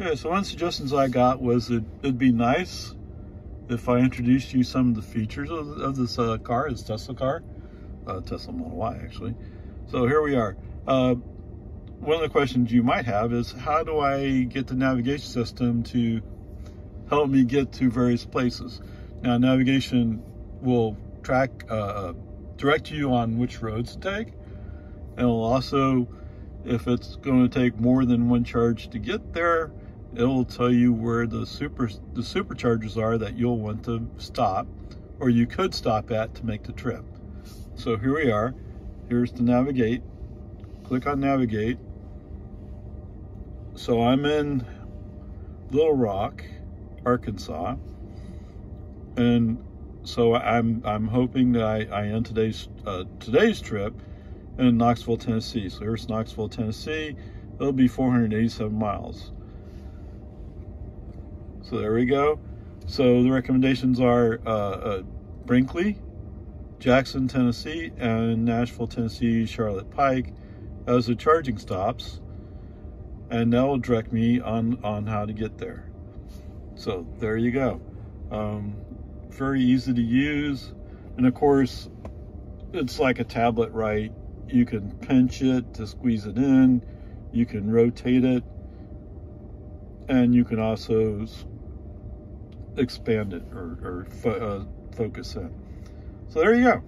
Okay, so one suggestions I got was it, it'd be nice if I introduced you some of the features of, of this uh, car, this Tesla car, uh, Tesla Model Y actually. So here we are. Uh, one of the questions you might have is how do I get the navigation system to help me get to various places? Now navigation will track, uh, direct you on which roads to take. And it'll also, if it's going to take more than one charge to get there, it will tell you where the super the superchargers are that you'll want to stop or you could stop at to make the trip. So here we are. Here's to navigate. Click on navigate. So I'm in Little Rock, Arkansas. And so I'm I'm hoping that I, I end today's uh, today's trip in Knoxville, Tennessee. So here's Knoxville, Tennessee. It'll be 487 miles. So there we go. So the recommendations are uh, uh, Brinkley, Jackson, Tennessee, and Nashville, Tennessee, Charlotte Pike as the charging stops. And that will direct me on, on how to get there. So there you go. Um, very easy to use. And of course, it's like a tablet, right? You can pinch it to squeeze it in. You can rotate it. And you can also expand it or, or fo uh, focus in. So there you go.